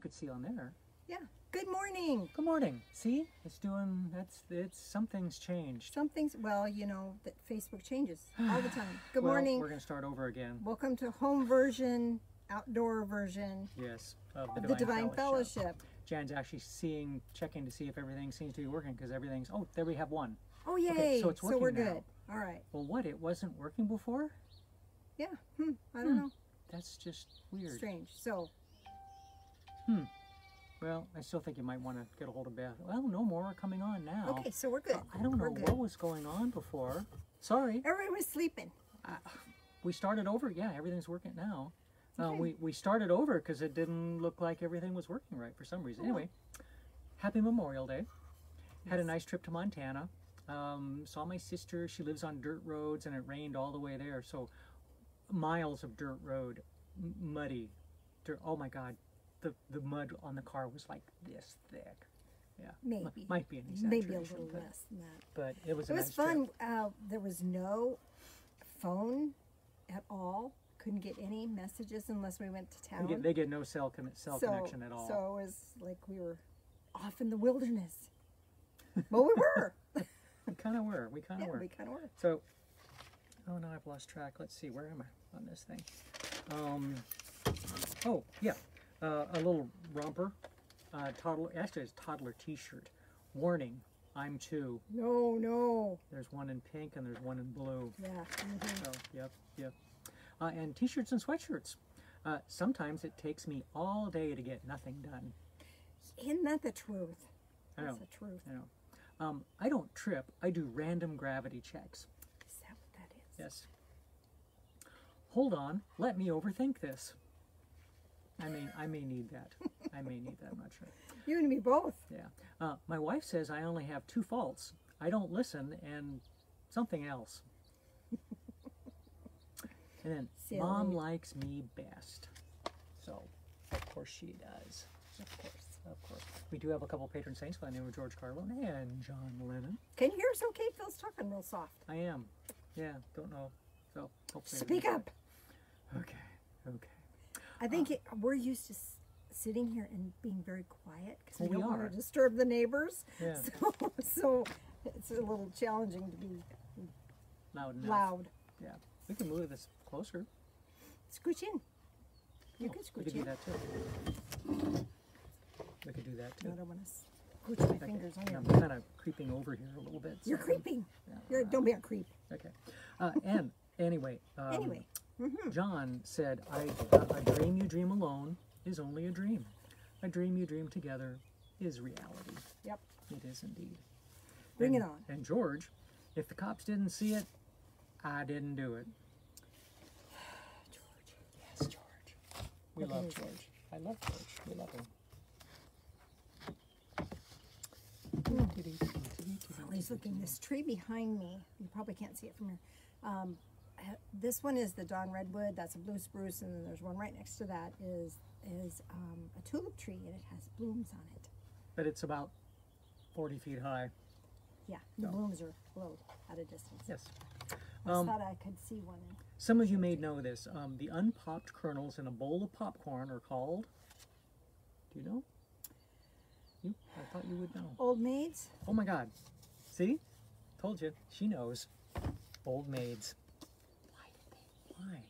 could see on there. Yeah. Good morning. Good morning. See, it's doing. That's it's something's changed. Something's well, you know that Facebook changes all the time. Good Well, morning. We're gonna start over again. Welcome to home version, outdoor version Yes, of the of Divine, the Divine Fellowship. Fellowship. Jan's actually seeing, checking to see if everything seems to be working because everything's. Oh, there we have one. Oh yay! Okay, so it's working So we're now. good. All right. Well, what? It wasn't working before? Yeah. Hmm. I don't know. That's just weird. Strange. So Well, I still think you might want to get a hold of Beth. Well, no more are coming on now. okay, so we're good. I don't know We're good. what was going on before. Sorry. Everybody was sleeping. We started over. Yeah, everything's working now. Uh, Okay. we, we started over because it didn't look like everything was working right for some reason. Anyway, happy Memorial Day. Had a nice trip to Montana. Um, saw my sister. She lives on dirt roads and it rained all the way there. So miles of dirt road, m- muddy. Dirt. Oh my God. The, the mud on the car was like this thick. Yeah. M- Maybe. might be an exaggeration. Maybe a little but, less than that. but it was a It was nice fun. Uh, there was no phone at all. Couldn't get any messages unless we went to They town. get, they get no cell, con- cell so, connection at all. So it was like we were off in the wilderness. well, we were. we kind of were. We kind of yeah, were. we kind of were. So, oh no, I've lost track. Let's see, where am I on this thing? Um, oh yeah, uh, a little romper, uh, toddler. Actually, it's toddler T-shirt. Warning: I'm two. No, no. There's one in pink and there's one in blue. Yeah. mhm. So yep, yep. Uh, and T-shirts and sweatshirts. Uh, sometimes it takes me all day to get nothing done. Isn't that the truth? I That's know. the truth. You know, um, I don't trip. I do random gravity checks. Is that what that is? Yes. Hold on, let me overthink this. I may, I may need that. I may need that. I'm not sure. You and me both. Yeah. Uh, my wife says I only have two faults. I don't listen and something else. and then mom likes me best. So, of course she does. Of course. Of course. We do have a couple patron saints by the name of George Carlin and John Lennon. Can you hear us okay? Phil's talking real soft. I am. Yeah, don't know. So, hopefully. Speak up. Okay. Okay. I think it, we're used to s- sitting here and being very quiet because we Well, we don't want to disturb the neighbors. Yeah. So, so it's a little challenging to be Loud enough. loud. Yeah. We can move this closer. Scooch in. You Oh, can We scooch could do in. that too. We could do that too. I don't want to scooch my Okay. fingers on I'm kind of creeping over here a little bit. You're creeping. Yeah. You're, don't be a creep. Okay. Uh, and anyway. Um, Anyway. Hmm John said, I, "A dream you dream alone is only a dream. A dream you dream together is reality. Yep. It is indeed. Bring and, it on. And George, if the cops didn't see it, I didn't do it. George. Yes, George. We Look love George. I love George. We love him. Well, he's looking. This tree behind me, you probably can't see it from here. Um, uh, this one is the Dawn Redwood. That's a blue spruce, and then there's one right next to that is is um, a tulip tree, and it has blooms on it. But it's about 40 feet high. Yeah, the No. blooms are low at a distance. Yes. I Um, thought I could see one. In. Some of you may know this. Um, the unpopped kernels in a bowl of popcorn are called. Do you know? You? I thought you would know. Old maids. Oh my God! See? Told you. She knows. Old maids. Why did they? Why?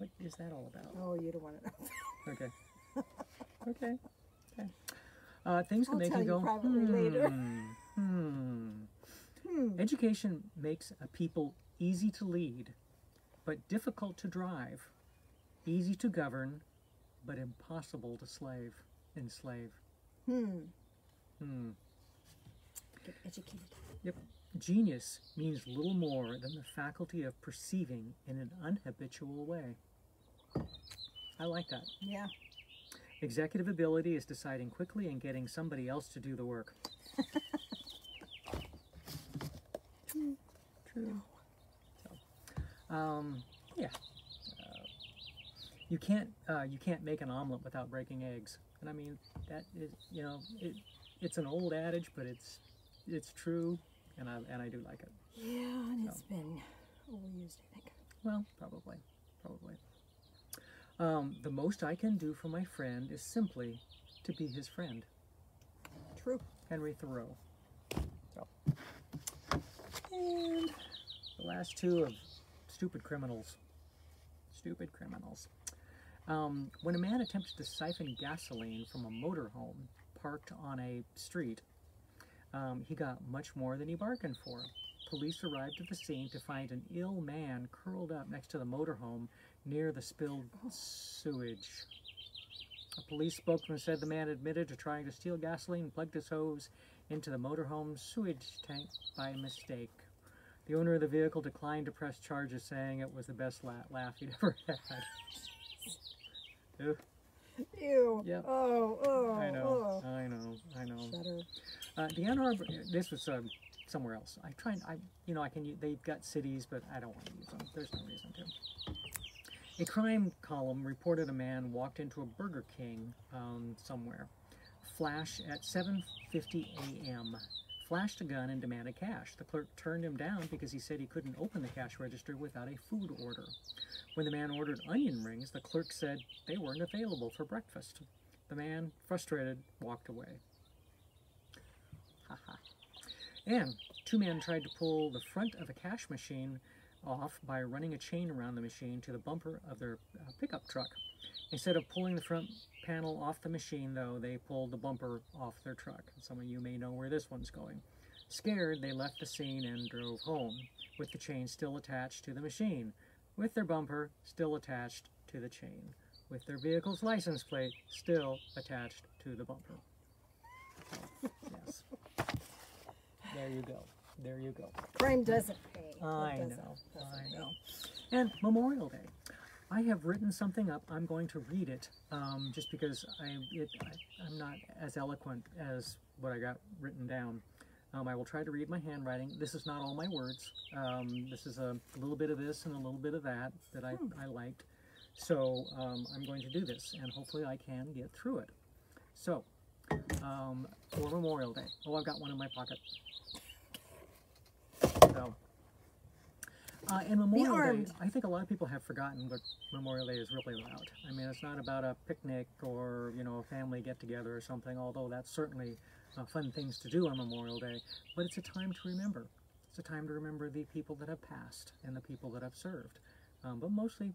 What is that all about? Oh, you don't want to know. Okay. okay. Okay. Uh, things I'll make tell you go. privately later." Hmm. Hmm. Hmm. Education makes a people easy to lead, but difficult to drive, easy to govern, but impossible to slave, enslave. Hmm. Hmm. Get educated. Yep. Genius means little more than the faculty of perceiving in an unhabitual way. I like that. Yeah. Executive ability is deciding quickly and getting somebody else to do the work. True. True. So, um, yeah. Uh, you can't uh, you can't make an omelet without breaking eggs, and I mean that is you know it it's an old adage, but it's it's true, and I and I do like it. Yeah, and it's been overused, I think. Well, probably, probably. Um, the most I can do for my friend is simply to be his friend, True. Henry Thoreau. So. And the last two of stupid criminals. Stupid criminals. Um, when a man attempted to siphon gasoline from a motorhome parked on a street, um, he got much more than he bargained for. Police arrived at the scene to find an ill man curled up next to the motorhome near the spilled sewage. A police spokesman said the man admitted to trying to steal gasoline and plugged his hose into the motorhome's sewage tank by mistake. The owner of the vehicle declined to press charges, saying it was the best la- laugh he'd ever had. Ugh, Ew. Yep. Oh, oh, I know, oh. I know, I know. Shudder. Uh, the Ann Arbor, this was um, somewhere else. I try, and- I, you know, I can. They've got cities, but I don't want to use them. There's no reason to. A crime column reported a man walked into a Burger King um, somewhere. Flash at 7:50 a.m. Flashed a gun and demanded cash. The clerk turned him down because he said he couldn't open the cash register without a food order. When the man ordered onion rings, the clerk said they weren't available for breakfast. The man, frustrated, walked away. Haha. And two men tried to pull the front of a cash machine off by running a chain around the machine to the bumper of their uh, pickup truck. Instead of pulling the front panel off the machine, though, they pulled the bumper off their truck. Some of you may know where this one's going. Scared, they left the scene and drove home, with the chain still attached to the machine, with their bumper still attached to the chain, with their vehicle's license plate still attached to the bumper. Yes. There you go. There you go. Crime doesn't pay. I doesn't- know. doesn't I pay. know. And Memorial Day. I have written something up. I'm going to read it um, just because I, it, I, I'm not as eloquent as what I got written down. Um, I will try to read my handwriting. This is not all my words. Um, this is a little bit of this and a little bit of that that I, I liked. So um, I'm going to do this, and hopefully I can get through it. So, um, for Memorial Day. Oh, I've got one in my pocket. So, uh, and Memorial Day. I think a lot of people have forgotten what Memorial Day is really about. I mean, it's not about a picnic or you know a family get together or something. Although that's certainly uh, fun things to do on Memorial Day, but it's a time to remember. It's a time to remember the people that have passed and the people that have served, um, but mostly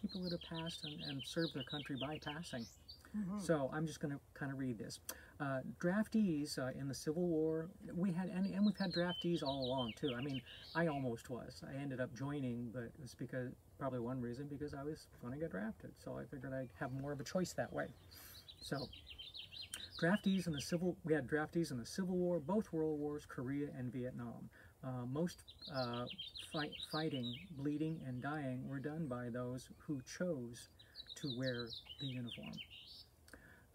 people that have passed and, and served their country by passing. So I'm just going to kind of read this. Uh, draftees uh, in the Civil War, we had, and, and we've had draftees all along too. I mean, I almost was. I ended up joining, but it was because probably one reason because I was going to get drafted. So I figured I'd have more of a choice that way. So draftees in the Civil, we had draftees in the Civil War, both World Wars, Korea and Vietnam. Uh, most uh, fight, fighting, bleeding, and dying were done by those who chose to wear the uniform.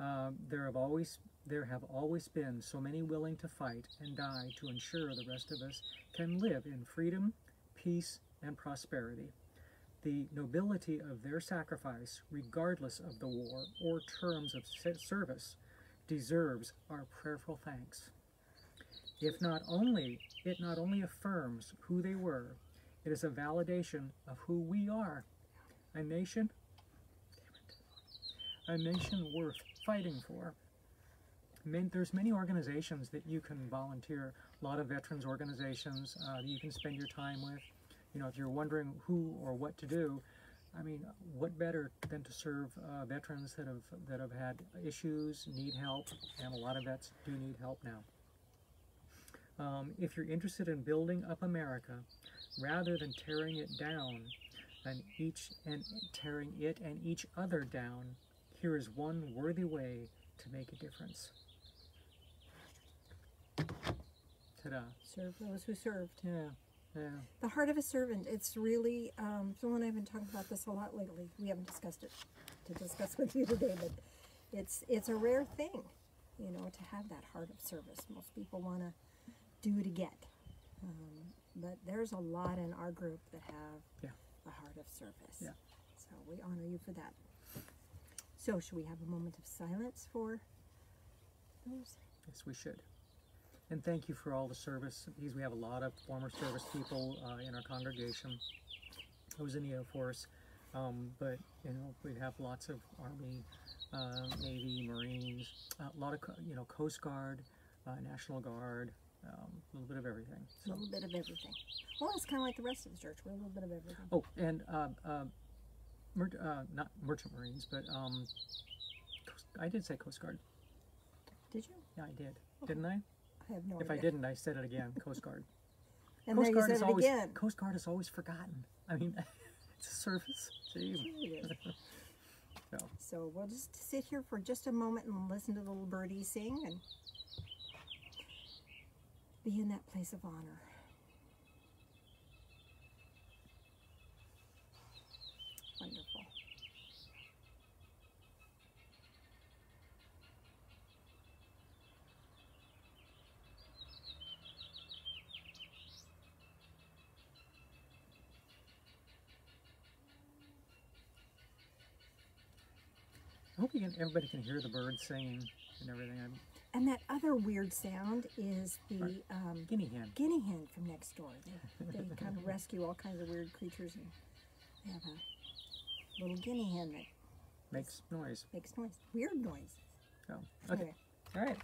Uh, there have always there have always been so many willing to fight and die to ensure the rest of us can live in freedom, peace, and prosperity. The nobility of their sacrifice, regardless of the war or terms of service, deserves our prayerful thanks. If not only it not only affirms who they were, it is a validation of who we are, a nation a nation worth fighting for. There's many organizations that you can volunteer. A lot of veterans organizations uh, that you can spend your time with. You know, if you're wondering who or what to do, I mean, what better than to serve uh, veterans that have that have had issues, need help, and a lot of vets do need help now. Um, if you're interested in building up America, rather than tearing it down, and each and tearing it and each other down, here is one worthy way to make a difference. Ta-da! Serve those who served. Yeah, yeah. The heart of a servant. It's really, um, Phil and I have been talking about this a lot lately. We haven't discussed it to discuss with you today, but it's it's a rare thing, you know, to have that heart of service. Most people want to do to get, um, but there's a lot in our group that have Yeah. a heart of service. Yeah. So we honor you for that. So should we have a moment of silence for those? Yes, we should. And thank you for all the service, because we have a lot of former service people uh, in our congregation. I was in the Air Force, um, but you know we have lots of Army uh, Navy, Marines, a lot of you know Coast Guard, uh, National Guard, um, a little bit of everything. A So, little bit of everything. Well, it's kind of like the rest of the church. We're a little bit of everything. oh, and uh, uh, uh, not merchant Marines, but um, I did say Coast Guard. Did you? Yeah, I did, didn't I? I have no If I didn't, I said it again. Coast Guard. And Coast Guard is it always again. Coast Guard is always forgotten. I mean, it's a service. Gee. So, So we'll just sit here for just a moment and listen to the little birdie sing and be in that place of honor. Wonderful. I hope you can, everybody can hear the birds singing and everything. I'm And that other weird sound is the um, guinea hen. guinea hen from next door. They, they kind of rescue all kinds of weird creatures and they have a little guinea hen that Makes noise. makes noise, weird noise. So, okay. Anyway, All right.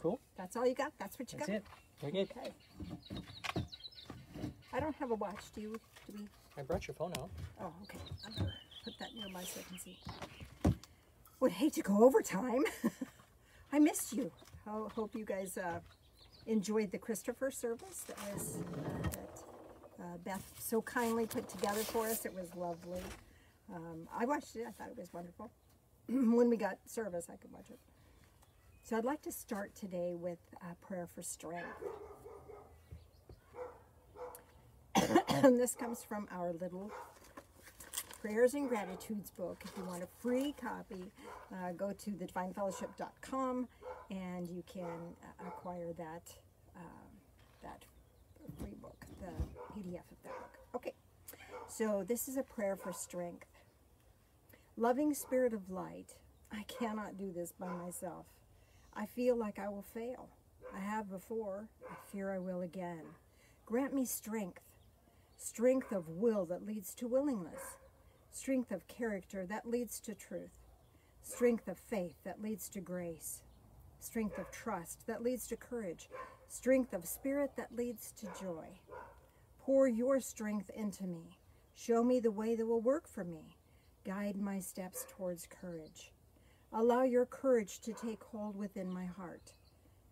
Cool. that's all you got. That's what you That's got. That's it. Very good. Okay. I don't have a watch. Do you? Do we? I brought your phone out. Oh, okay. I'm gonna put that nearby so I can see. Would hate to go overtime. I missed you. Ho- hope you guys uh, enjoyed the Christopher service that was uh, that uh, Beth so kindly put together for us. It was lovely. Um, I watched it. I thought it was wonderful. when we got service, I could watch it. So I'd like to start today with a prayer for strength. and this comes from our little prayers and gratitudes book. If you want a free copy, uh, go to thedivinefellowship.com and you can uh, acquire that um, that free book, the PDF of that book. Okay, so this is a prayer for strength. Loving Spirit of Light, I cannot do this by myself. I feel like I will fail. I have before. I fear I will again. Grant me strength, strength of will that leads to willingness, strength of character that leads to truth, strength of faith that leads to grace, strength of trust that leads to courage, strength of spirit that leads to joy. Pour your strength into me. Show me the way that will work for me. Guide my steps towards courage. Allow your courage to take hold within my heart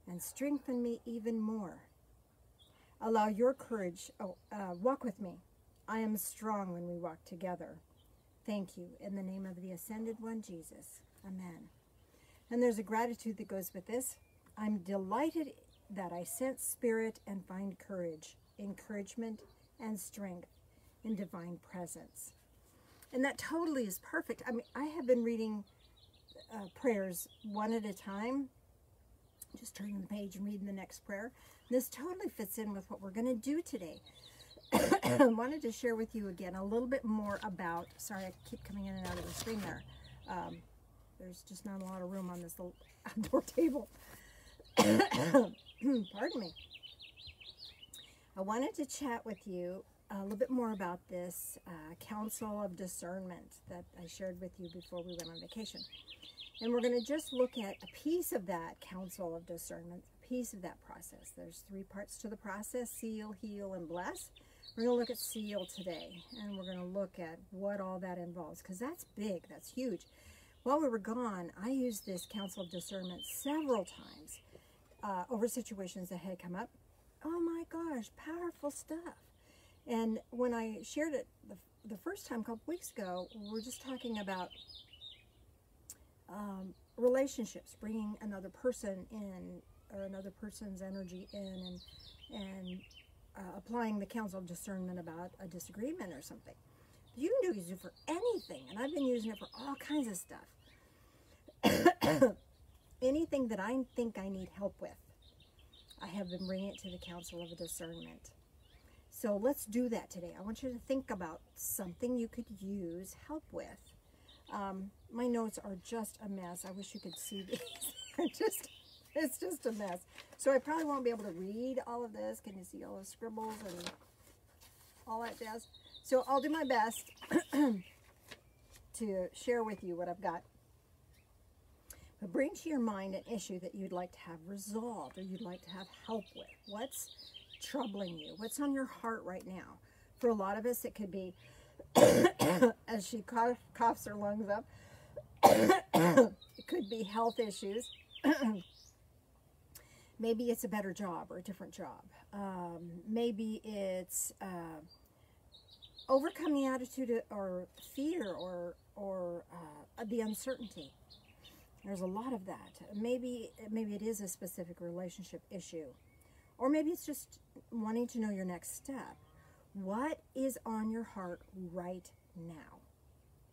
and strengthen me even more. Allow your courage, oh, uh, walk with me. I am strong when we walk together. Thank you. In the name of the Ascended One, Jesus. Amen. And there's a gratitude that goes with this. I'm delighted that I sense spirit and find courage, encouragement, and strength in divine presence. And that totally is perfect. I mean, I have been reading uh, prayers one at a time, just turning the page and reading the next prayer. This totally fits in with what we're going to do today. I wanted to share with you again a little bit more about. Sorry, I keep coming in and out of the screen there. Um, there's just not a lot of room on this little outdoor table. Pardon me. I wanted to chat with you a little bit more about this uh, council of discernment that I shared with you before we went on vacation. And we're going to just look at a piece of that council of discernment, a piece of that process. There's three parts to the process seal, heal, and bless. We're going to look at seal today, and we're going to look at what all that involves because that's big, that's huge. While we were gone, I used this council of discernment several times uh, over situations that had come up. Oh my gosh, powerful stuff. And when I shared it the, the first time, a couple weeks ago, we were just talking about um, relationships, bringing another person in or another person's energy in and, and uh, applying the council of discernment about a disagreement or something. You can use it for anything, and I've been using it for all kinds of stuff. anything that I think I need help with, I have been bringing it to the council of discernment. So let's do that today. I want you to think about something you could use help with. Um, my notes are just a mess. I wish you could see these. Just, it's just a mess. So I probably won't be able to read all of this. Can you see all the scribbles and all that jazz? So I'll do my best to share with you what I've got. But bring to your mind an issue that you'd like to have resolved or you'd like to have help with. What's troubling you? What's on your heart right now? For a lot of us, it could be, as she cough, coughs her lungs up, it could be health issues. maybe it's a better job or a different job. Um, maybe it's uh, overcoming attitude or fear or or uh, the uncertainty. There's a lot of that. Maybe maybe it is a specific relationship issue, or maybe it's just wanting to know your next step. What is on your heart right now?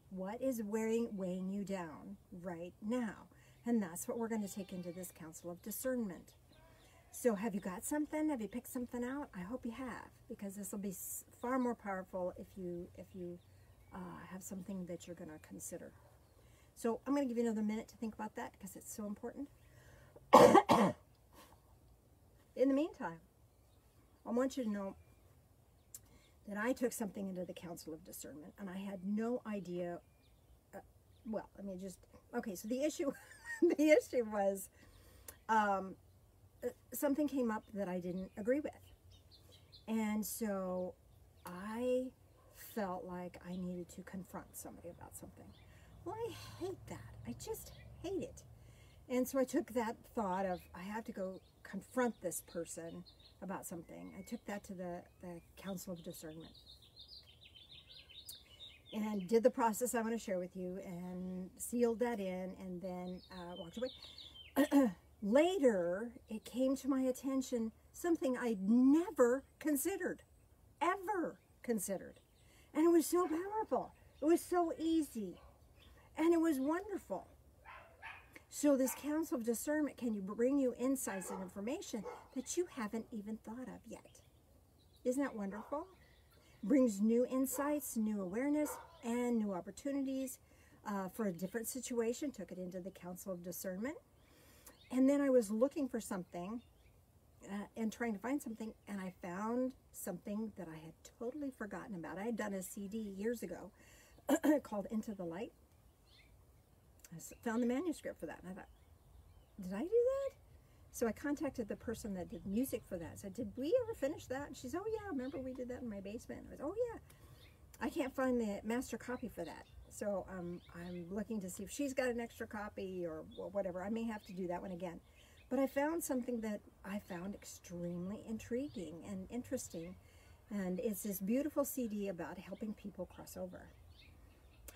What is weighing weighing you down right now? And that's what we're going to take into this council of discernment. So have you got something? Have you picked something out? I hope you have, because this will be far more powerful if you if you uh, have something that you're going to consider. So I'm going to give you another minute to think about that because it's so important. In the meantime, I want you to know that I took something into the Council of Discernment and I had no idea. Uh, well, I mean, just okay. So the issue, the issue was um, something came up that I didn't agree with, and so I felt like I needed to confront somebody about something. Well, I hate that. I just hate it. And so I took that thought of I have to go confront this person about something. I took that to the, the Council of Discernment and did the process I want to share with you and sealed that in and then uh, walked away. Later, it came to my attention something I'd never considered, ever considered. And it was so powerful. It was so easy. And it was wonderful. So this council of discernment can you bring you insights and information that you haven't even thought of yet. Isn't that wonderful? Brings new insights, new awareness, and new opportunities uh, for a different situation. Took it into the council of discernment. And then I was looking for something uh, and trying to find something, and I found something that I had totally forgotten about. I had done a CD years ago called Into the Light. I found the manuscript for that, and I thought, did I do that? So I contacted the person that did music for that. Said, did we ever finish that? And she's, oh yeah, remember we did that in my basement? And I was, oh yeah. I can't find the master copy for that. So um, I'm looking to see if she's got an extra copy or whatever. I may have to do that one again. But I found something that I found extremely intriguing and interesting. And it's this beautiful CD about helping people cross over.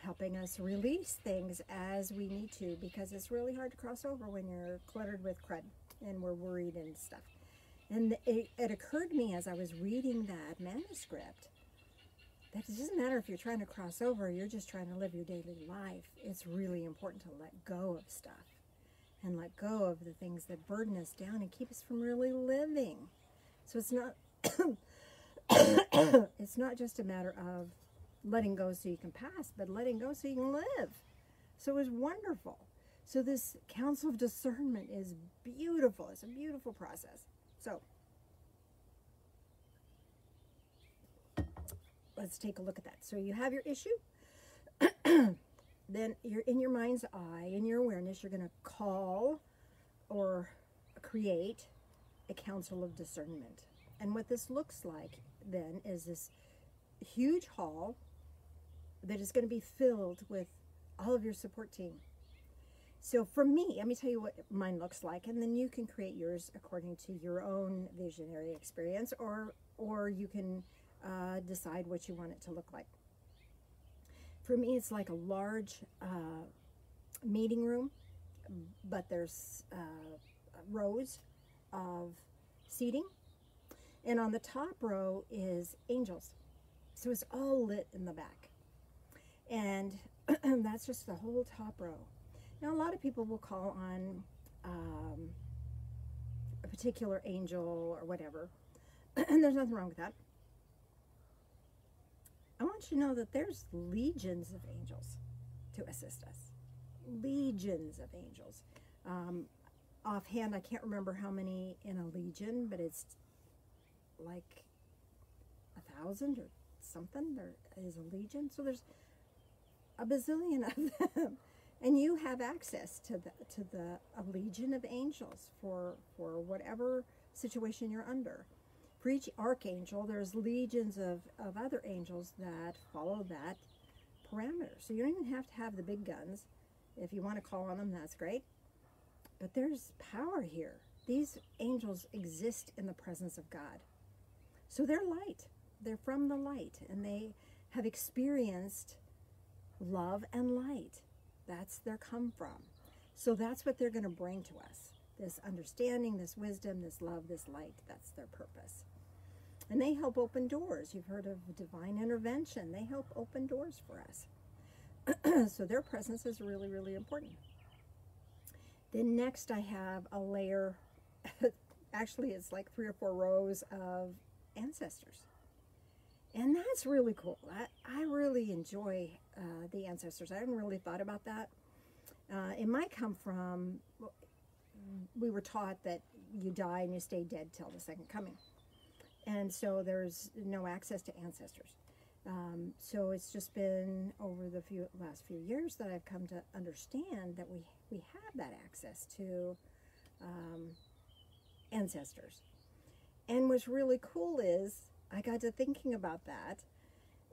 Helping us release things as we need to because it's really hard to cross over when you're cluttered with crud and we're worried and stuff. And it, it occurred to me as I was reading that manuscript that it doesn't matter if you're trying to cross over, you're just trying to live your daily life. It's really important to let go of stuff and let go of the things that burden us down and keep us from really living. So it's not it's not just a matter of letting go so you can pass, but letting go so you can live. So it was wonderful. So this council of discernment is beautiful. It's a beautiful process. So let's take a look at that. So you have your issue. then you're in your mind's eye, in your awareness, you're going to call or create a council of discernment. And what this looks like then is this huge hall that is going to be filled with all of your support team. So for me, let me tell you what mine looks like, and then you can create yours according to your own visionary experience, or or you can uh, decide what you want it to look like. For me, it's like a large uh, meeting room, but there's uh, rows of seating. And on the top row is angels. So it's all lit in the back. And that's just the whole top row. Now, a lot of people will call on um, a particular angel or whatever. and there's nothing wrong with that. I want you to know that there's legions of angels to assist us. Legions of angels. Um, offhand, I can't remember how many in a legion, but it's like a thousand or something. There is a legion. So there's a bazillion of them. and you have access to the to the a legion of angels for for whatever situation you're under. For each archangel, there's legions of, of other angels that follow that parameter. So you don't even have to have the big guns. If you want to call on them, that's great. But there's power here. These angels exist in the presence of God. So they're light. They're from the light, and they have experienced love and light. That's their come from. So that's what they're going to bring to us this understanding, this wisdom, this love, this light. That's their purpose. And they help open doors. You've heard of divine intervention. They help open doors for us. so their presence is really, really important. Then next I have a layer, actually it's like three or four rows of ancestors. And that's really cool. I, I really enjoy uh, the ancestors. I hadn't really thought about that. Uh, it might come from, we were taught that you die and you stay dead till the second coming. And so there's no access to ancestors. Um, so it's just been over the few last few years that I've come to understand that we, we have that access to um, ancestors. And what's really cool is I got to thinking about that,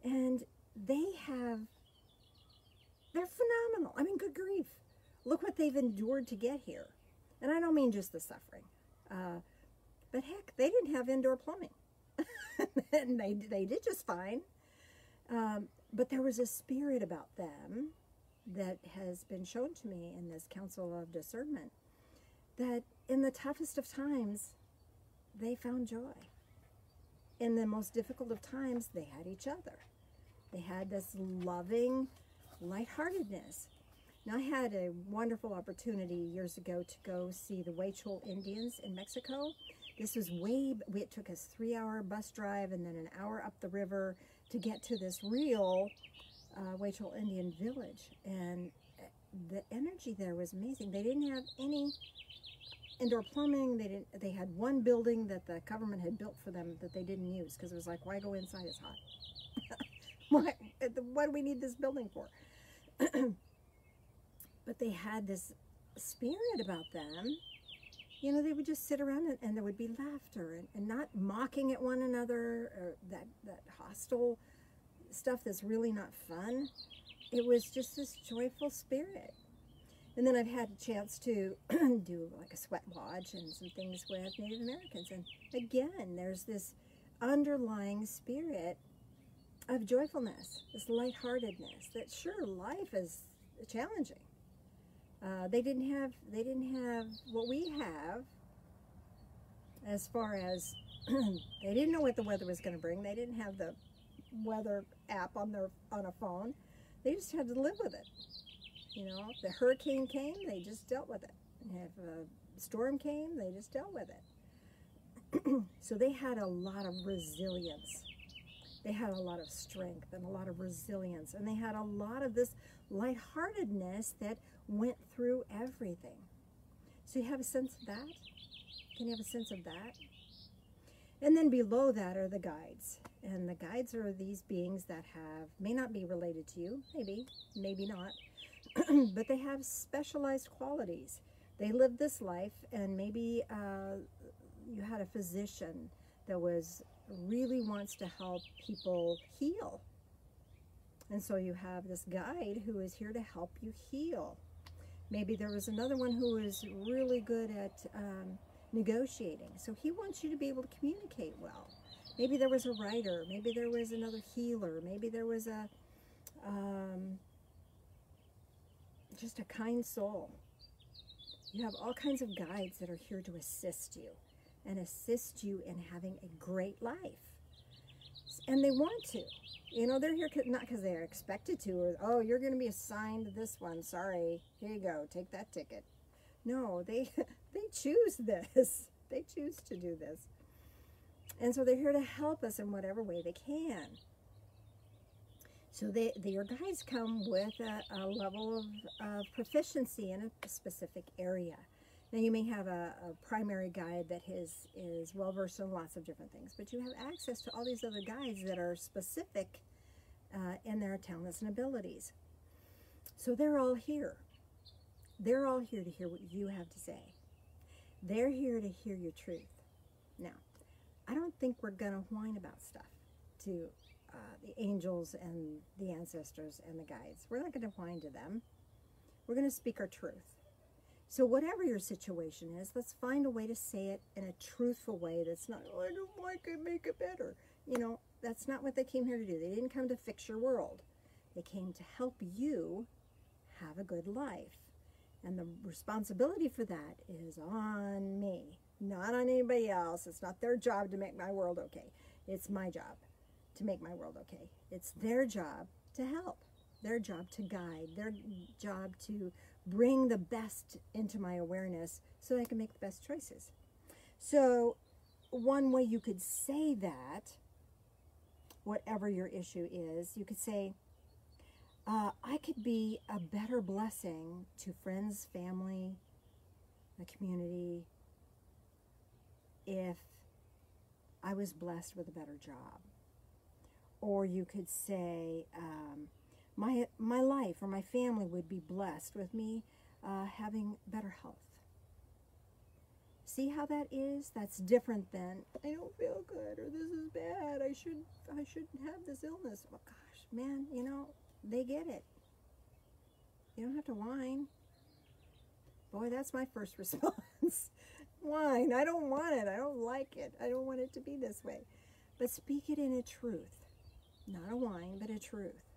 and they have, they're phenomenal. I mean, good grief. Look what they've endured to get here. And I don't mean just the suffering. Uh, but heck, they didn't have indoor plumbing. and they, they did just fine. Um, but there was a spirit about them that has been shown to me in this council of discernment that in the toughest of times, they found joy in the most difficult of times, they had each other. They had this loving lightheartedness. Now, I had a wonderful opportunity years ago to go see the Huichol Indians in Mexico. This was way, it took us three hour bus drive and then an hour up the river to get to this real uh, Indian village. And uh, the energy there was amazing. They didn't have any indoor plumbing. They didn't. They had one building that the government had built for them that they didn't use because it was like, why go inside? It's hot. why? What do we need this building for? but they had this spirit about them. You know, they would just sit around and, and there would be laughter and, and not mocking at one another or that that hostile stuff that's really not fun. It was just this joyful spirit. And then I've had a chance to do like a sweat lodge and some things with Native Americans. And again, there's this underlying spirit of joyfulness, this lightheartedness. That sure, life is challenging. Uh, they didn't have they didn't have what we have as far as they didn't know what the weather was going to bring. They didn't have the weather app on their on a phone. They just had to live with it. You know, if the hurricane came, they just dealt with it. If a storm came, they just dealt with it. so they had a lot of resilience. They had a lot of strength and a lot of resilience. And they had a lot of this lightheartedness that went through everything. So you have a sense of that? Can you have a sense of that? And then below that are the guides. And the guides are these beings that have, may not be related to you, maybe, maybe not, but they have specialized qualities. They live this life, and maybe uh, you had a physician that was really wants to help people heal. And so you have this guide who is here to help you heal. Maybe there was another one who was really good at um, negotiating. So he wants you to be able to communicate well. Maybe there was a writer. Maybe there was another healer. Maybe there was a um, just a kind soul. You have all kinds of guides that are here to assist you and assist you in having a great life. And they want to. You know, they're here not because they're expected to, or, oh, you're going to be assigned this one. Sorry. Here you go. Take that ticket. No, they, they choose this. They choose to do this. And so they're here to help us in whatever way they can. So they, the, your guides come with a, a level of, of, proficiency in a specific area. Now you may have a, a primary guide that is, is well versed in lots of different things, but you have access to all these other guides that are specific uh, in their talents and abilities. So they're all here. They're all here to hear what you have to say. They're here to hear your truth. Now, I don't think we're going to whine about stuff to uh, the angels and the ancestors and the guides. We're not going to whine to them. We're going to speak our truth. So, whatever your situation is, let's find a way to say it in a truthful way that's not, oh, I don't like it, make it better. You know, that's not what they came here to do. They didn't come to fix your world, they came to help you have a good life. And the responsibility for that is on me, not on anybody else. It's not their job to make my world okay. It's my job to make my world okay. It's their job to help, their job to guide, their job to bring the best into my awareness so I can make the best choices. So, one way you could say that, whatever your issue is, you could say, uh, I could be a better blessing to friends, family, the community, if I was blessed with a better job. Or you could say, um, my, my life or my family would be blessed with me uh, having better health. See how that is? That's different than I don't feel good or this is bad. I should I shouldn't have this illness. Oh gosh, man, you know, they get it. You don't have to whine. Boy, that's my first response. whine. I don't want it. I don't like it. I don't want it to be this way. But speak it in a truth. Not a whine, but a truth.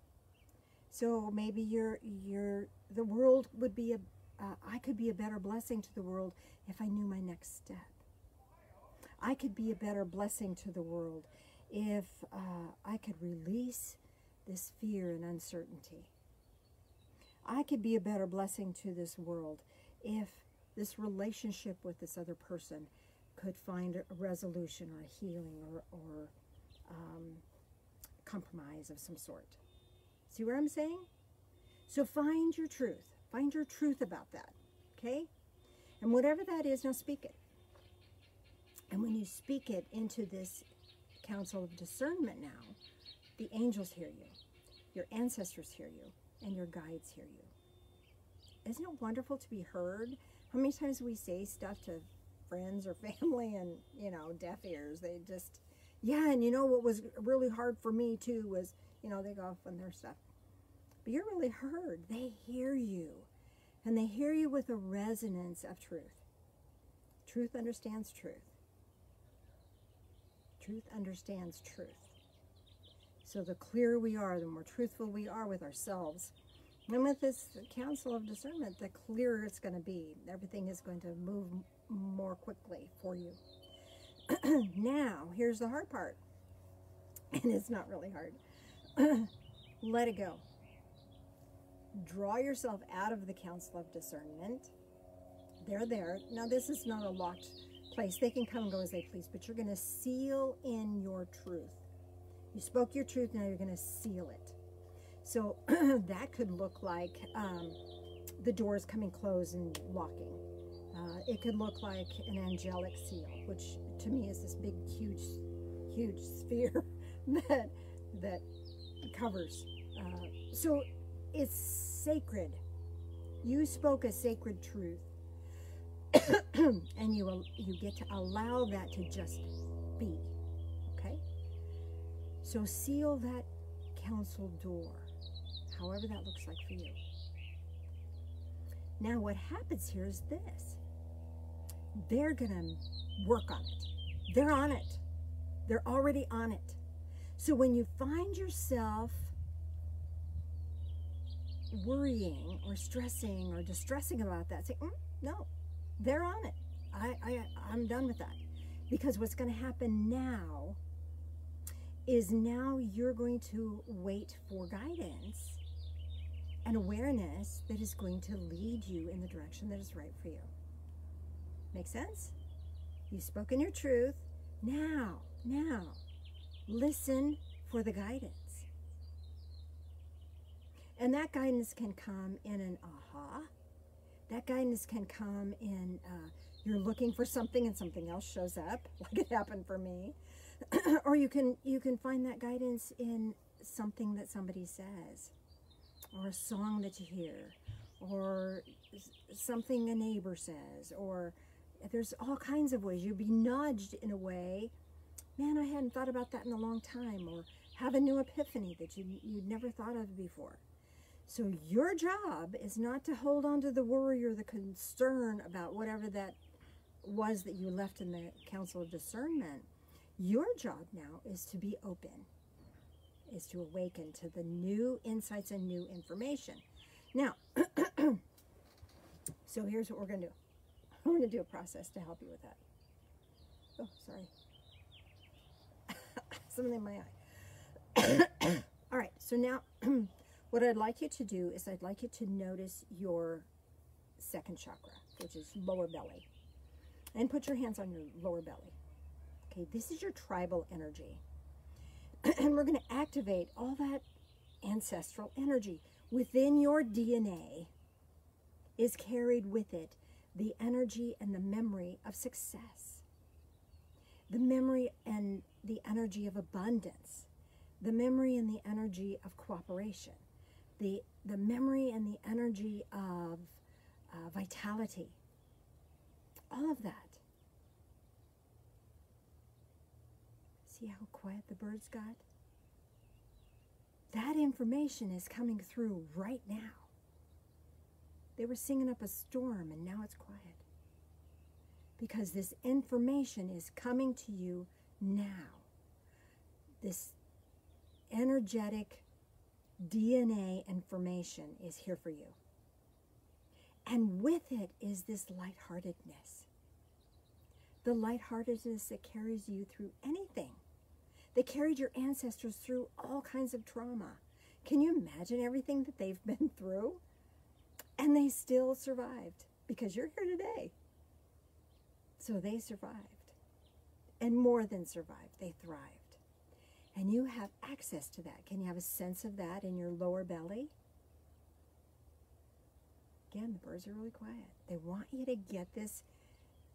So maybe you're, you're, the world would be a, uh, I could be a better blessing to the world if I knew my next step. I could be a better blessing to the world if uh, I could release this fear and uncertainty. I could be a better blessing to this world if this relationship with this other person could find a resolution or a healing or, or um, compromise of some sort. See what I'm saying? So find your truth. Find your truth about that. Okay? And whatever that is, now speak it. And when you speak it into this council of discernment now, the angels hear you, your ancestors hear you, and your guides hear you. Isn't it wonderful to be heard? How many times we say stuff to friends or family and, you know, deaf ears? They just, yeah, and you know what was really hard for me too was, you know, they go off on their stuff. But you're really heard. They hear you. And they hear you with a resonance of truth. Truth understands truth. Truth understands truth. So the clearer we are, the more truthful we are with ourselves. And with this council of discernment, the clearer it's going to be. Everything is going to move more quickly for you. now, here's the hard part. And it's not really hard. Let it go. Draw yourself out of the council of discernment. They're there. Now, this is not a locked place. They can come and go as they please, but you're going to seal in your truth. You spoke your truth, now you're going to seal it. So that could look like um, the doors coming closed and locking. Uh, it could look like an angelic seal, which to me is this big, huge, huge sphere that that covers. Uh, so it's sacred. You spoke a sacred truth, and you you get to allow that to just be. Okay. So seal that council door, however that looks like for you. Now, what happens here is this they're going to work on it. They're on it. They're already on it. So when you find yourself worrying or stressing or distressing about that, say, mm, no, they're on it. I, I, I'm done with that. Because what's going to happen now is now you're going to wait for guidance and awareness that is going to lead you in the direction that is right for you. Make sense? You've spoken your truth. Now, now, listen for the guidance. And that guidance can come in an aha. That guidance can come in uh, you're looking for something and something else shows up, like it happened for me. or you can you can find that guidance in something that somebody says, or a song that you hear, or something a neighbor says, or there's all kinds of ways. You'll be nudged in a way, man, I hadn't thought about that in a long time, or have a new epiphany that you, you'd never thought of before. So your job is not to hold on to the worry or the concern about whatever that was that you left in the council of discernment. Your job now is to be open, is to awaken to the new insights and new information. Now, so here's what we're going to do. I'm going to do a process to help you with that. Oh, sorry. Something in my eye. All right, so now what I'd like you to do is I'd like you to notice your second chakra, which is lower belly. And put your hands on your lower belly. Okay, this is your tribal energy. and we're going to activate all that ancestral energy. Within your DNA is carried with it the energy and the memory of success, the memory and the energy of abundance, the memory and the energy of cooperation, the, the memory and the energy of uh, vitality, all of that. See how quiet the birds got? That information is coming through right now. They were singing up a storm and now it's quiet. Because this information is coming to you now. This energetic DNA information is here for you. And with it is this lightheartedness. The lightheartedness that carries you through anything, that carried your ancestors through all kinds of trauma. Can you imagine everything that they've been through? And they still survived because you're here today. So they survived. And more than survived, they thrived. And you have access to that. Can you have a sense of that in your lower belly? Again, the birds are really quiet. They want you to get this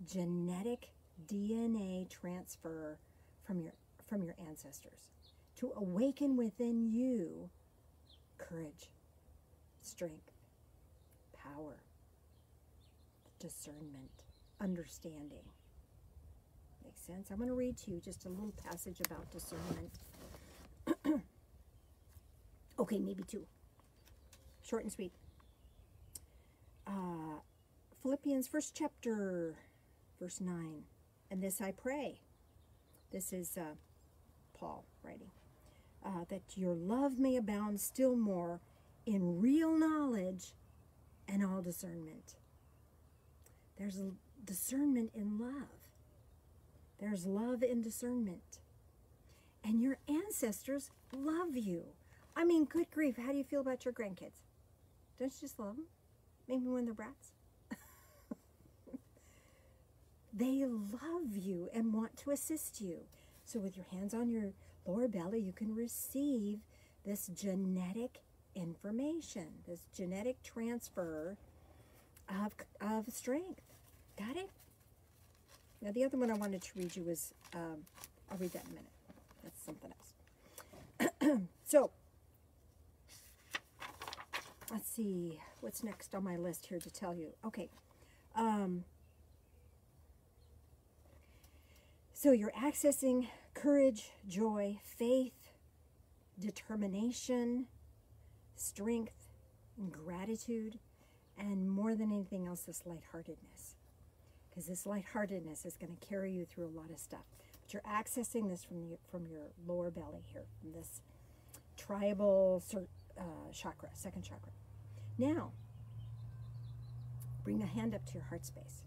genetic DNA transfer from your from your ancestors to awaken within you courage, strength, power, discernment, understanding. Makes sense? I'm going to read to you just a little passage about discernment. okay, maybe two. Short and sweet. Uh, Philippians, first chapter, verse 9. And this I pray. This is uh, Paul writing. Uh, that your love may abound still more in real knowledge and all discernment. There's a discernment in love. There's love in discernment. And your ancestors love you. I mean, good grief, how do you feel about your grandkids? Don't you just love them? Maybe when they're brats? they love you and want to assist you. So, with your hands on your lower belly, you can receive this genetic information, this genetic transfer of, of strength. Got it? Now, the other one I wanted to read you was, um, I'll read that in a minute. That's something else. so, let's see what's next on my list here to tell you. Okay. Um, so, you're accessing courage, joy, faith, determination, strength, and gratitude, and more than anything else, this lightheartedness. Because this lightheartedness is going to carry you through a lot of stuff. But you're accessing this from the, from your lower belly here, from this tribal uh, chakra, second chakra. Now, bring a hand up to your heart space.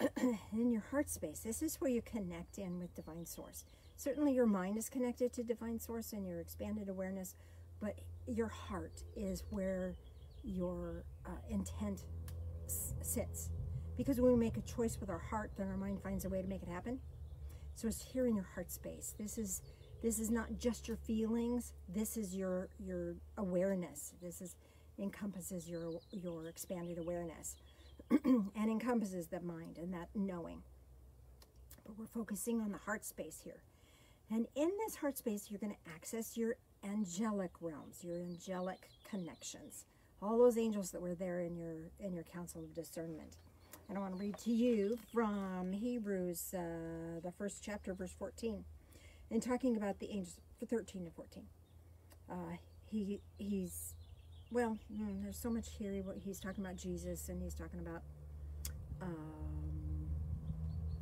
in your heart space, this is where you connect in with divine source. Certainly, your mind is connected to divine source and your expanded awareness, but your heart is where your uh, intent sits. Because when we make a choice with our heart, then our mind finds a way to make it happen. So it's here in your heart space. This is this is not just your feelings. This is your your awareness. This is encompasses your your expanded awareness and encompasses the mind and that knowing. But we're focusing on the heart space here. And in this heart space, you're going to access your angelic realms, your angelic connections all those angels that were there in your in your council of discernment. And I want to read to you from Hebrews, uh, the first chapter, verse 14, and talking about the angels for 13 and 14. Uh, he he's well, mm, there's so much here. He's talking about Jesus, and he's talking about um,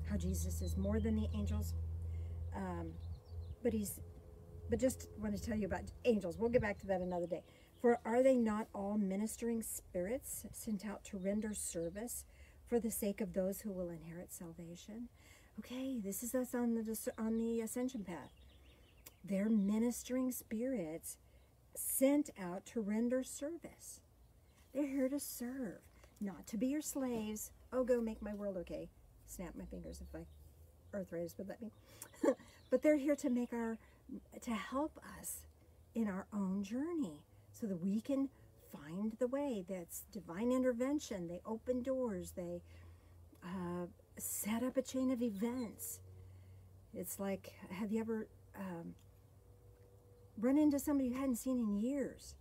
how Jesus is more than the angels. Um, but he's, but just want to tell you about angels. We'll get back to that another day. For are they not all ministering spirits sent out to render service for the sake of those who will inherit salvation? Okay, this is us on the on the ascension path. They're ministering spirits sent out to render service. They're here to serve, not to be your slaves. Oh, go make my world okay. Snap my fingers if I arthritis would let me. but they're here to make our, to help us in our own journey so that we can find the way. That's divine intervention. They open doors. They uh, set up a chain of events. It's like, have you ever um, run into somebody you hadn't seen in years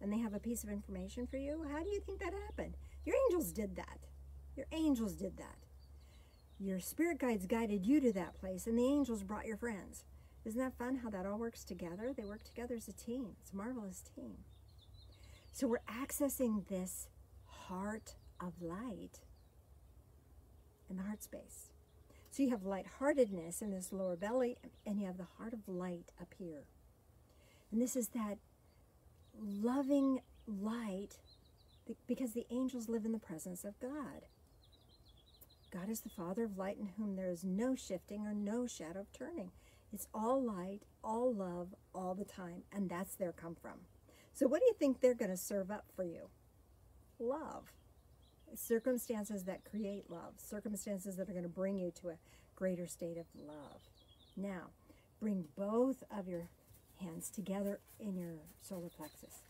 and they have a piece of information for you? How do you think that happened? Your angels did that. Your angels did that. Your spirit guides guided you to that place, and the angels brought your friends. Isn't that fun how that all works together? They work together as a team. It's a marvelous team. So we're accessing this heart of light in the heart space. So you have lightheartedness in this lower belly, and you have the heart of light up here. And this is that loving light because the angels live in the presence of God. God is the Father of light in whom there is no shifting or no shadow of turning. It's all light, all love, all the time, and that's their come from. So, what do you think they're going to serve up for you? Love. Circumstances that create love, circumstances that are going to bring you to a greater state of love. Now, bring both of your hands together in your solar plexus.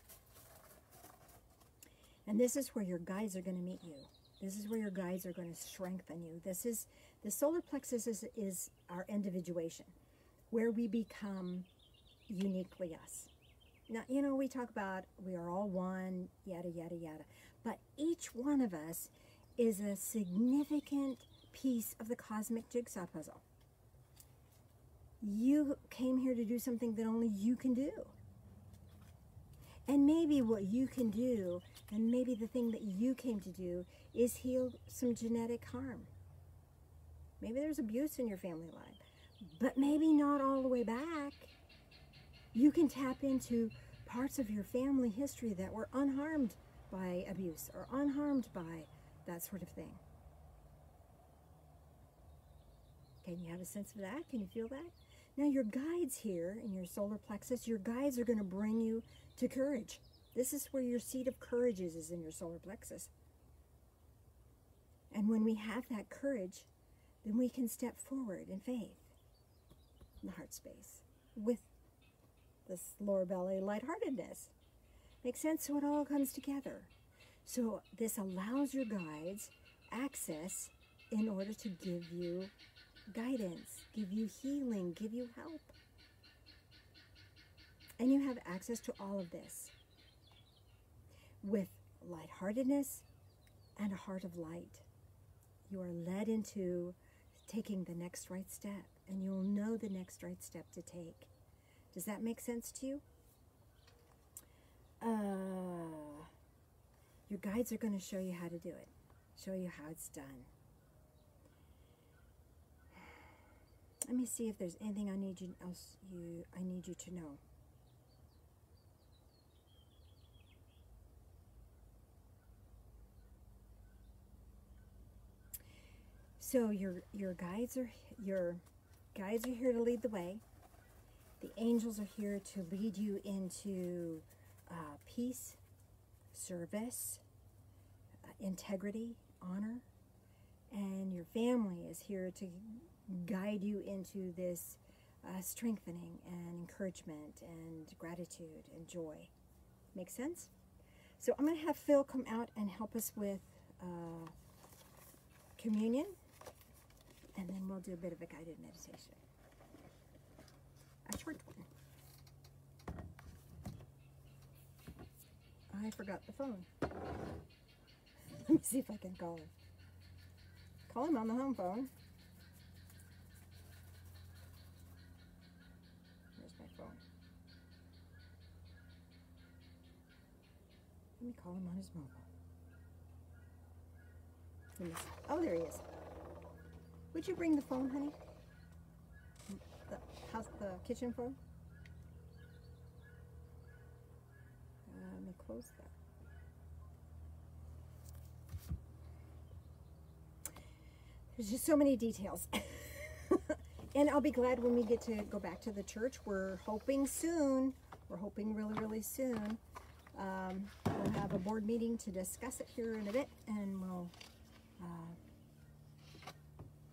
And this is where your guides are going to meet you. This is where your guides are going to strengthen you. This is the solar plexus is, is our individuation, where we become uniquely us. Now, you know, we talk about we are all one, yada, yada, yada. But each one of us is a significant piece of the cosmic jigsaw puzzle. You came here to do something that only you can do. And maybe what you can do, and maybe the thing that you came to do, is heal some genetic harm. Maybe there's abuse in your family life, but maybe not all the way back. You can tap into parts of your family history that were unharmed by abuse or unharmed by that sort of thing. Can you have a sense of that? Can you feel that? Now, your guides here in your solar plexus, your guides are going to bring you to courage. This is where your seat of courage is, is in your solar plexus. And when we have that courage, then we can step forward in faith in the heart space with this lower belly lightheartedness. Makes sense? So it all comes together. So this allows your guides access in order to give you guidance, give you healing, give you help. And you have access to all of this with lightheartedness and a heart of light. You are led into taking the next right step, and you'll know the next right step to take. Does that make sense to you? Uh, your guides are going to show you how to do it, show you how it's done. Let me see if there's anything I need you else you I need you to know. So your your guides are your guides are here to lead the way. The angels are here to lead you into uh, peace, service, uh, integrity, honor, and your family is here to guide you into this uh, strengthening and encouragement and gratitude and joy. Make sense? So I'm going to have Phil come out and help us with uh, communion, and then we'll do a bit of a guided meditation. Short one. I forgot the phone. Let me see if I can call him. Call him on the home phone. Where's my phone? Let me call him on his mobile. Oh, there he is. Would you bring the phone, honey? The the kitchen phone. Uh, let me close that. There's just so many details. and I'll be glad when we get to go back to the church. We're hoping soon. We're hoping really, really soon. Um, we'll have a board meeting to discuss it here in a bit, and we'll uh,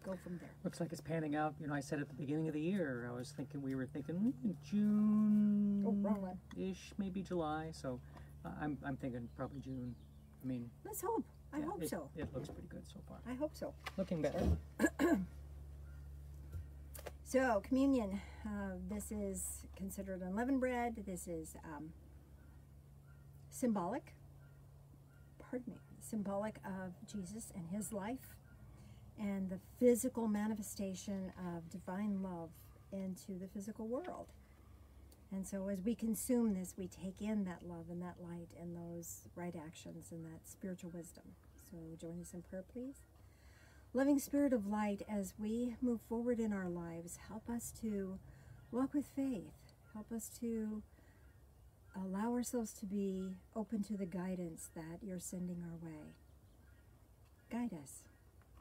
go from there. Looks like it's panning out. You know, I said at the beginning of the year, I was thinking we were thinking mm, June Oh, one. ish, maybe July. So uh, I'm, I'm thinking probably June. I mean, Let's hope. I yeah, hope it, so. It looks pretty good so far. I hope so. Looking better. So, communion. Uh, this is considered unleavened bread. This is um, symbolic, pardon me, symbolic of Jesus and his life and the physical manifestation of divine love into the physical world. And so, as we consume this, we take in that love and that light and those right actions and that spiritual wisdom. So, join us in prayer, please. Loving Spirit of light, as we move forward in our lives, help us to walk with faith. Help us to allow ourselves to be open to the guidance that you're sending our way. Guide us.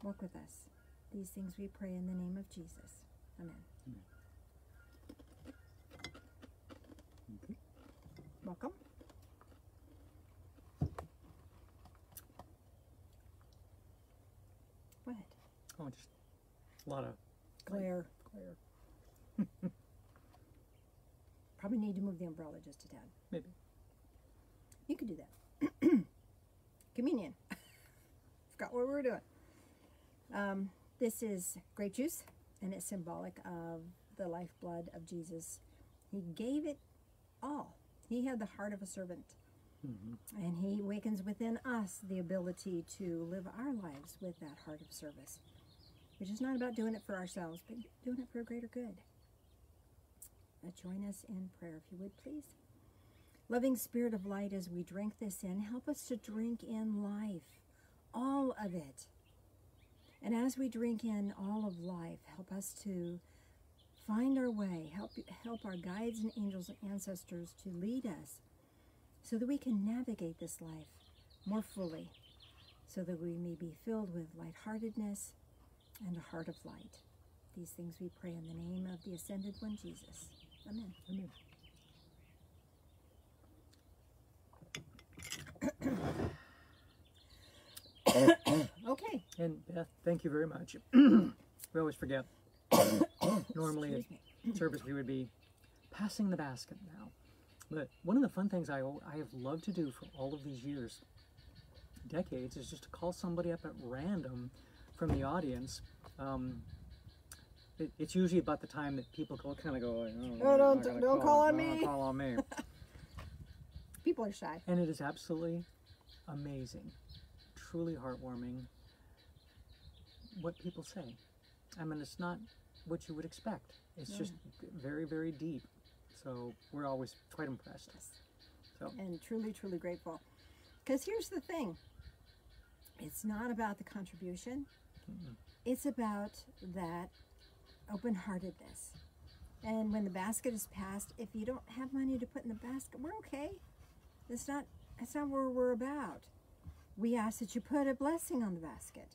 Walk with us. These things we pray in the name of Jesus. Amen. Okay. Mm-hmm. Welcome. Go ahead. Oh, just a lot of Glare. glare. Probably need to move the umbrella just a tad. Maybe. You could do that. Communion. Forgot what we were doing. Um, this is grape juice, and it's symbolic of the lifeblood of Jesus. He gave it all. He had the heart of a servant, hmm and He awakens within us the ability to live our lives with that heart of service, which is not about doing it for ourselves, but doing it for a greater good. Uh, join us in prayer, if you would, please. Loving Spirit of light, as we drink this in, help us to drink in life, all of it. And as we drink in all of life, help us to find our way, help, help our guides and angels and ancestors to lead us so that we can navigate this life more fully, so that we may be filled with lightheartedness and a heart of light. These things we pray in the name of the ascended one, Jesus. Amen. Amen. Okay. And Beth, thank you very much. we always forget. Normally at service we would be passing the basket now. But one of the fun things I, I have loved to do for all of these years, decades, is just to call somebody up at random from the audience. Um, it, it's usually about the time that people kind of go, like, oh, I'm don't- don't call on don't me." Call on me. People are shy. And it is absolutely amazing, truly heartwarming what people say. I mean, it's not what you would expect. It's just very, very deep. So we're always quite impressed. So and truly, truly grateful. Because here's the thing it's not about the contribution, it's about that open heartedness. And when the basket is passed, if you don't have money to put in the basket, we're okay. That's not that's not where we're about. We ask that you put a blessing on the basket.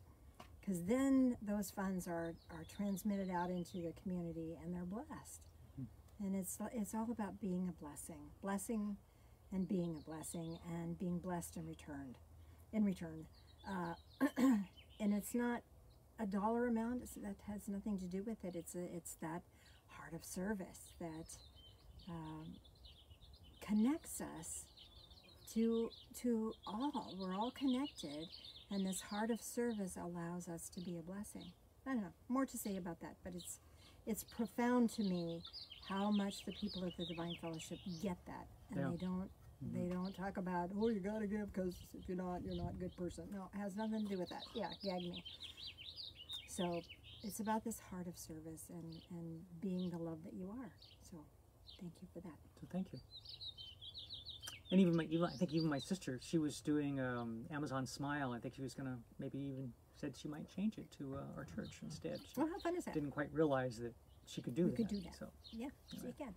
Because then those funds are, are transmitted out into the community and they're blessed. And it's it's all about being a blessing. Blessing and being a blessing and being blessed and returned in return uh, and it's not a dollar amount it's, that has nothing to do with it it's a, it's that heart of service that um, connects us to to all we're all connected and this heart of service allows us to be a blessing i don't know more to say about that but it's it's profound to me how much the people of the divine fellowship get that and Yeah. they don't mm-hmm. They don't talk about, oh, you gotta give because if you're not, you're not a good person. No, it has nothing to do with that. Yeah, gag me. So it's about this heart of service and, and being the love that you are. So thank you for that. So thank you. And even my, even, I think even my sister, she was doing um, Amazon Smile. I think she was gonna maybe even said she might change it to uh, our church instead. She Oh, how fun is that? didn't quite realize that she could do You that. could do that. So Yeah, so you can.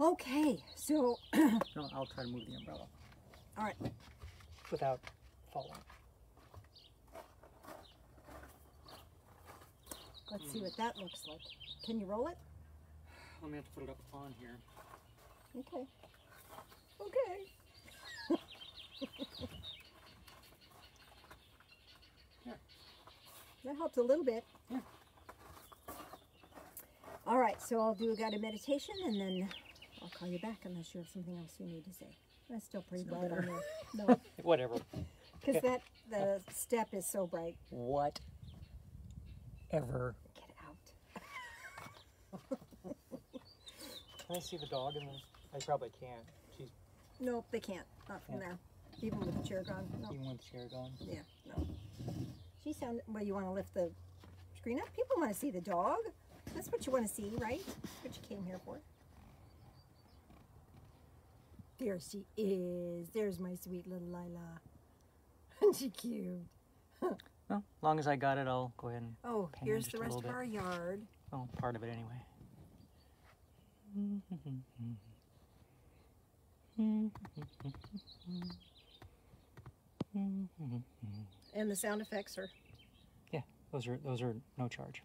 Okay, so no, I'll try to move the umbrella all right, without falling. let's see what that looks like. Can you roll it? Let me have to put it up on here. Okay. Okay. Yeah. That helps a little bit. Yeah. All right, so I'll do a guided meditation and then I'll call you back unless you have something else you need to say. That's still pretty It's no bright on there. No, Whatever. because that the step is so bright. What? Ever. Get out. Can I see the dog in this? I probably can't. Nope, they can't. Not from there. Even with the chair gone. No. even with the chair gone. Yeah, no. She sounded. Well, you want to lift the screen up? People want to see the dog. That's what you want to see, right? That's what you came here for. There she is. There's my sweet little Lila. Isn't she cute? Well, as long as I got it, I'll go ahead and. Oh, here's the rest of bit. our yard. Oh, part of it anyway. And the sound effects are. Yeah, those are those are no charge.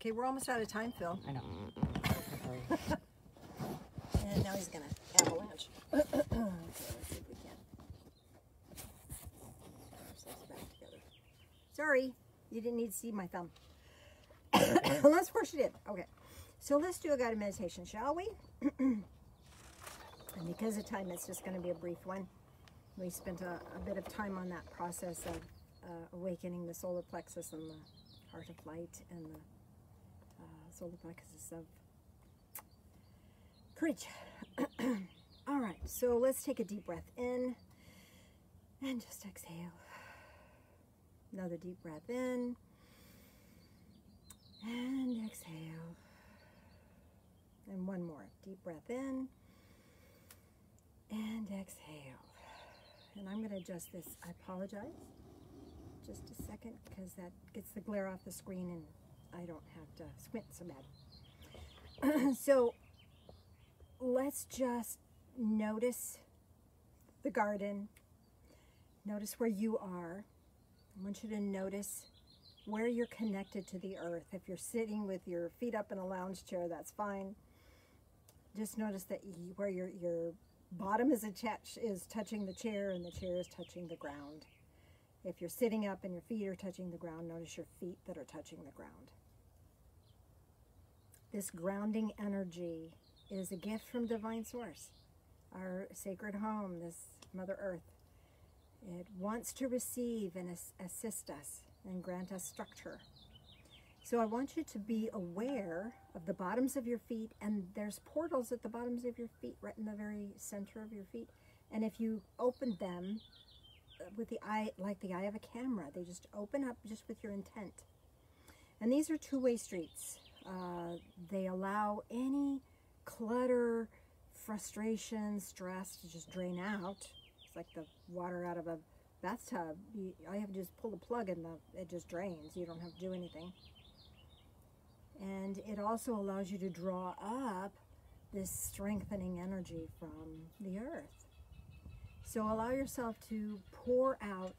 Okay, we're almost out of time, Phil. I know. And now he's gonna avalanche. okay, let's see if we can. Get ourselves back together. Sorry, you didn't need to see my thumb. Unless, of course, you did. Okay, so let's do a guided meditation, shall we? and because of time, it's just going to be a brief one. We spent a, a bit of time on that process of uh, awakening the solar plexus and the heart of light and the uh, solar plexus of courage. All right, so let's take a deep breath in and just exhale. Another deep breath in and exhale. And one more deep breath in and exhale. And I'm going to adjust this. I apologize. Just a second because that gets the glare off the screen and I don't have to squint so bad. so let's just notice the garden. Notice where you are. I want you to notice where you're connected to the earth. If you're sitting with your feet up in a lounge chair, that's fine. Just notice that you, where your your bottom is attached is touching the chair and the chair is touching the ground. If you're sitting up and your feet are touching the ground, notice your feet that are touching the ground. This grounding energy is a gift from divine source, our sacred home, this Mother Earth. It wants to receive and assist us and grant us structure. So I want you to be aware of the bottoms of your feet, and there's portals at the bottoms of your feet, right in the very center of your feet. And if you open them uh, with the eye, like the eye of a camera, they just open up just with your intent. And these are two-way streets. Uh, they allow any clutter, frustration, stress to just drain out. It's like the water out of a bathtub. You, I have to just pull the plug and the, it just drains. You don't have to do anything. And it also allows you to draw up this strengthening energy from the earth. So allow yourself to pour out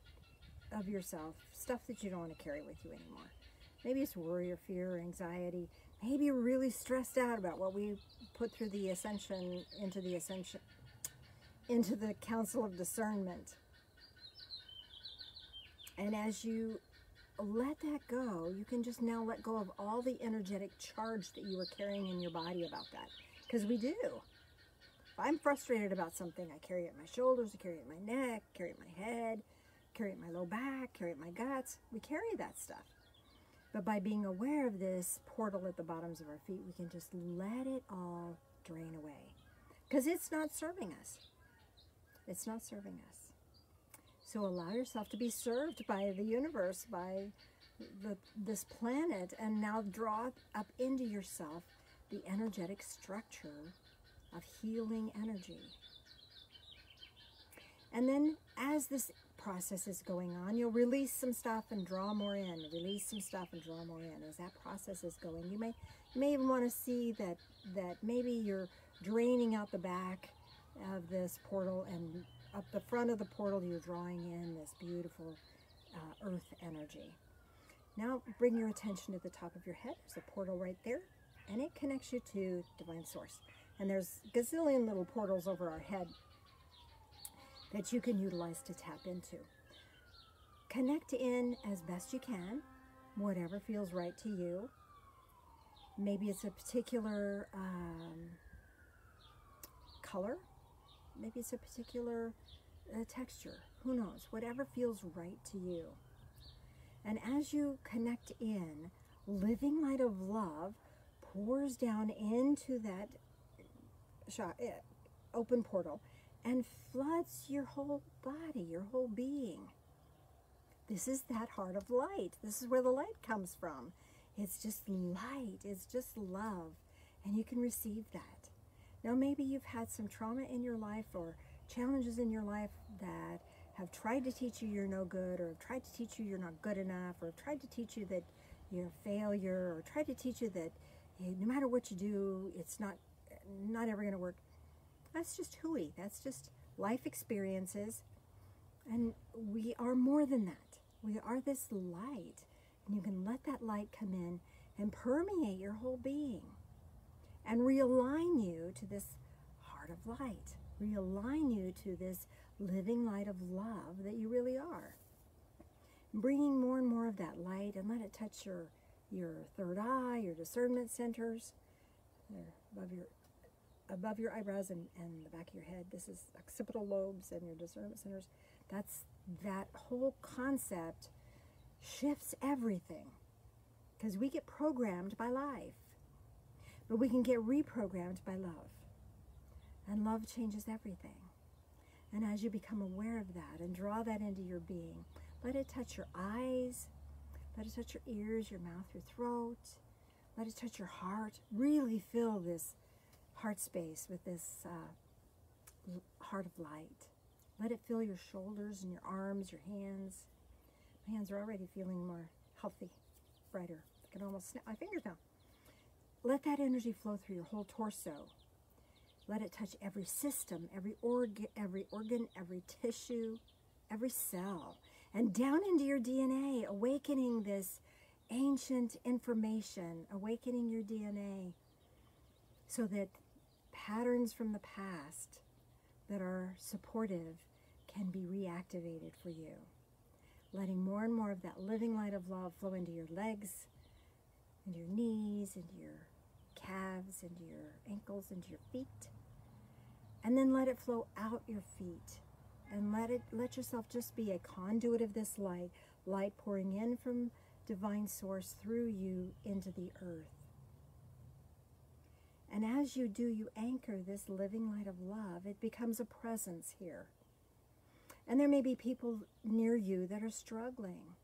of yourself stuff that you don't want to carry with you anymore. Maybe it's worry or fear or anxiety. Maybe you're really stressed out about what we put through the ascension into the ascension into the council of discernment. And as you let that go, you can just now let go of all the energetic charge that you were carrying in your body about that. Because we do. If I'm frustrated about something, I carry it in my shoulders, I carry it in my neck, carry it in my head, carry it in my low back, carry it in my guts. We carry that stuff. But by being aware of this portal at the bottoms of our feet, we can just let it all drain away. Because it's not serving us. It's not serving us. So allow yourself to be served by the universe, by the, this planet, and now draw up into yourself the energetic structure of healing energy. And then as this process is going on, you'll release some stuff and draw more in, release some stuff and draw more in. As that process is going, you may you may even want to see that that maybe you're draining out the back of this portal and up the front of the portal you're drawing in this beautiful uh, earth energy. Now bring your attention to the top of your head. There's a portal right there and it connects you to divine source. And there's gazillion little portals over our head that you can utilize to tap into. Connect in as best you can, whatever feels right to you. Maybe it's a particular um, color, maybe it's a particular uh, texture. Who knows? Whatever feels right to you. And as you connect in, living light of love pours down into that uh, open portal and floods your whole body, your whole being. This is that heart of light. This is where the light comes from. It's just light, it's just love, and you can receive that. Now, maybe you've had some trauma in your life or challenges in your life that have tried to teach you you're no good, or have tried to teach you you're not good enough, or have tried to teach you that you're a failure, or tried to teach you that no matter what you do, it's not not ever going to work. That's just hooey. That's just life experiences. And we are more than that. We are this light. And you can let that light come in and permeate your whole being and realign you to this heart of light. Realign you to this living light of love that you really are. Bringing more and more of that light and let it touch your, your third eye, your discernment centers, there, above your above your eyebrows and, and the back of your head. This is occipital lobes and your discernment centers. That's that whole concept shifts everything because we get programmed by life, but we can get reprogrammed by love. And love changes everything. And as you become aware of that and draw that into your being, let it touch your eyes, let it touch your ears, your mouth, your throat, let it touch your heart. Really fill this heart space with this uh, heart of light. Let it fill your shoulders and your arms, your hands. My hands are already feeling more healthy, brighter. I can almost snap my fingers now. Let that energy flow through your whole torso. Let it touch every system, every organ, every organ, every tissue, every cell, and down into your DNA, awakening this ancient information, awakening your DNA so that patterns from the past that are supportive can be reactivated for you. Letting more and more of that living light of love flow into your legs, into your knees, into your calves, into your ankles, into your feet. And then let it flow out your feet. And let it let yourself just be a conduit of this light, light pouring in from divine source through you into the earth. And as you do, you anchor this living light of love. It becomes a presence here. And there may be people near you that are struggling.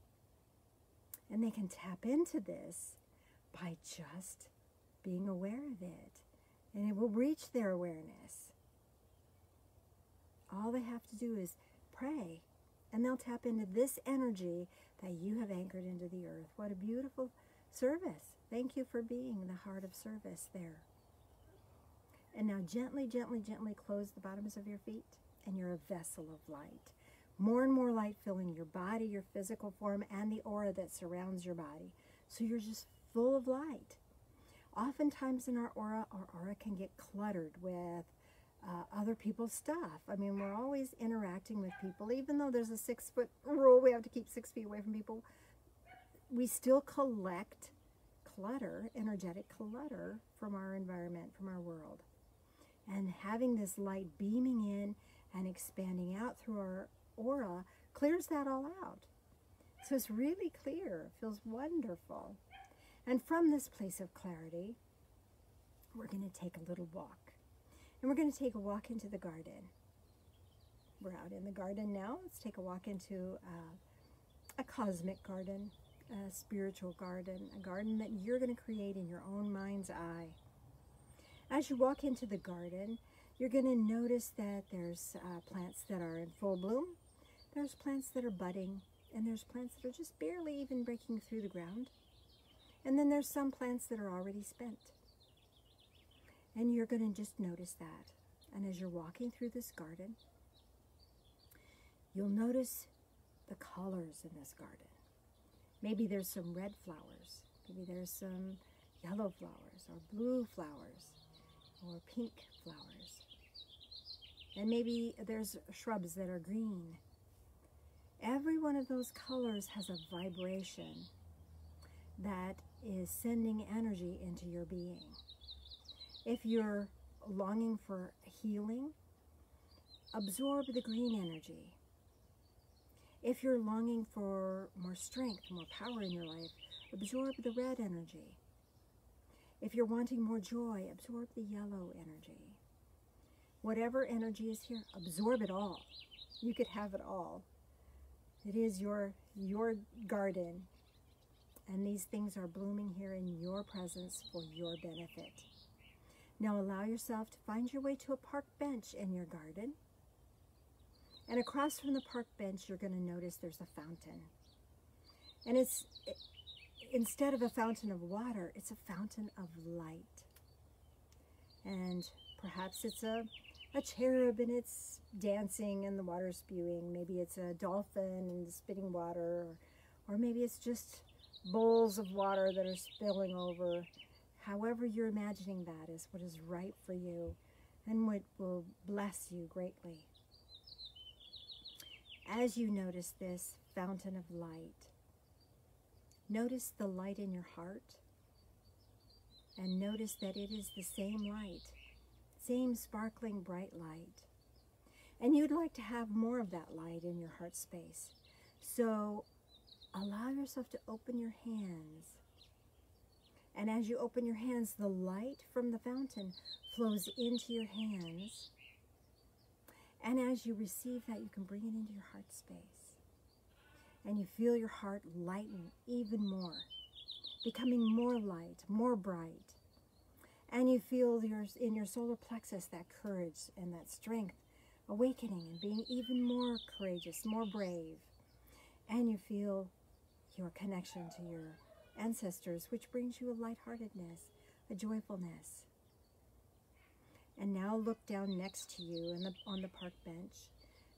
And they can tap into this by just being aware of it. And it will reach their awareness. All they have to do is pray. And they'll tap into this energy that you have anchored into the earth. What a beautiful service. Thank you for being the heart of service there. And now gently, gently, gently close the bottoms of your feet and you're a vessel of light. More and more light filling your body, your physical form, and the aura that surrounds your body. So you're just full of light. Oftentimes in our aura, our aura can get cluttered with uh, other people's stuff. I mean, we're always interacting with people, even though there's a six foot rule, we have to keep six feet away from people. We still collect clutter, energetic clutter from our environment, from our world and having this light beaming in and expanding out through our aura clears that all out. So it's really clear. It feels wonderful. And from this place of clarity, we're going to take a little walk. And we're going to take a walk into the garden. We're out in the garden now. Let's take a walk into uh, a cosmic garden, a spiritual garden, a garden that you're going to create in your own mind's eye. As you walk into the garden, you're going to notice that there's uh, plants that are in full bloom, there's plants that are budding, and there's plants that are just barely even breaking through the ground. And then there's some plants that are already spent. And you're going to just notice that. And as you're walking through this garden, you'll notice the colors in this garden. Maybe there's some red flowers. Maybe there's some yellow flowers or blue flowers or pink flowers. And maybe there's shrubs that are green. Every one of those colors has a vibration that is sending energy into your being. If you're longing for healing, absorb the green energy. If you're longing for more strength, more power in your life, absorb the red energy. If you're wanting more joy, absorb the yellow energy. Whatever energy is here, absorb it all. You could have it all. It is your your garden. And these things are blooming here in your presence for your benefit. Now allow yourself to find your way to a park bench in your garden. And across from the park bench, you're going to notice there's a fountain. And it's instead of a fountain of water, it's a fountain of light. And perhaps it's a, a cherub and it's dancing and the water spewing. Maybe it's a dolphin and spitting water. Or, or maybe it's just bowls of water that are spilling over. However you're imagining that is what is right for you and what will bless you greatly. As you notice this fountain of light, Notice the light in your heart and notice that it is the same light, same sparkling bright light. And you'd like to have more of that light in your heart space. So allow yourself to open your hands. And as you open your hands, the light from the fountain flows into your hands. And as you receive that, you can bring it into your heart space and you feel your heart lighten even more, becoming more light, more bright. And you feel your, in your solar plexus that courage and that strength awakening and being even more courageous, more brave. And you feel your connection to your ancestors, which brings you a lightheartedness, a joyfulness. And now look down next to you the, on the park bench,